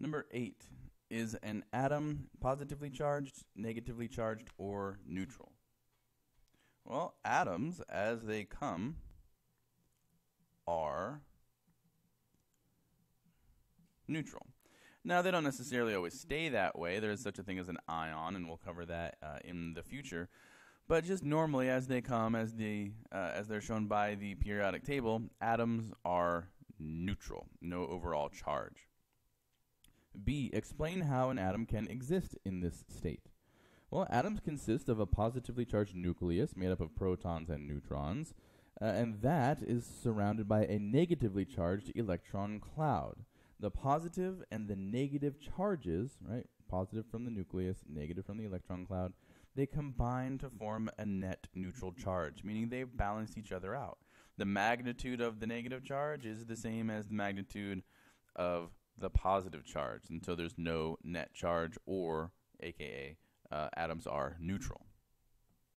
Number eight is an atom positively charged, negatively charged, or neutral? Well, atoms, as they come, are neutral. Now, they don't necessarily always stay that way. There's such a thing as an ion, and we'll cover that uh, in the future. But just normally, as they come, as the uh, as they're shown by the periodic table, atoms are neutral, no overall charge. B. Explain how an atom can exist in this state. Well, atoms consist of a positively charged nucleus made up of protons and neutrons, uh, and that is surrounded by a negatively charged electron cloud. The positive and the negative charges, right, positive from the nucleus, negative from the electron cloud, they combine to form a net neutral charge, meaning they balance each other out. The magnitude of the negative charge is the same as the magnitude of the positive charge and so there's no net charge or, aka, uh, atoms are neutral.